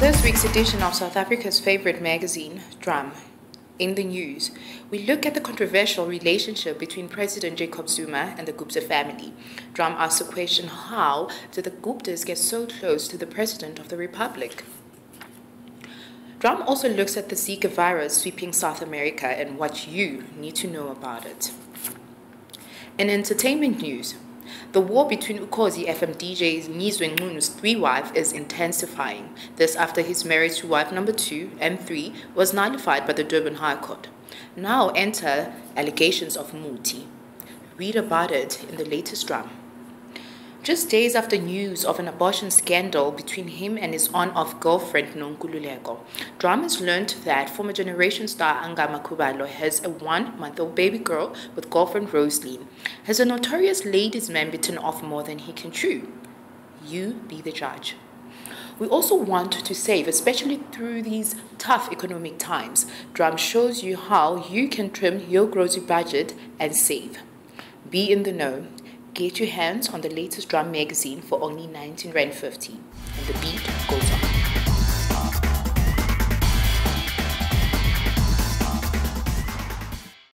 this week's edition of South Africa's favorite magazine, Drum, in the news, we look at the controversial relationship between President Jacob Zuma and the Gupta family. Drum asks the question how did the Guptas get so close to the President of the Republic? Drum also looks at the Zika virus sweeping South America and what you need to know about it. In entertainment news, the war between Ukhozi FM DJ's Ngizwe Mchunu's three wives is intensifying. This after his marriage to wife number two and three was nullified by the Durban High Court. Now enter allegations of muti. Read about it in the latest Drum. Just days after news of an abortion scandal between him and his on-off girlfriend Nonkululeko, dramas learned that former Generation star Anga Makubalo has a one-month-old baby girl with girlfriend Rosaline. Has a notorious ladies' man bitten off more than he can chew? You be the judge. We also want to save, especially through these tough economic times. Drum shows you how you can trim your grocery budget and save. Be in the know. Get your hands on the latest drum magazine for only 19 Rand 15. And the beat goes on.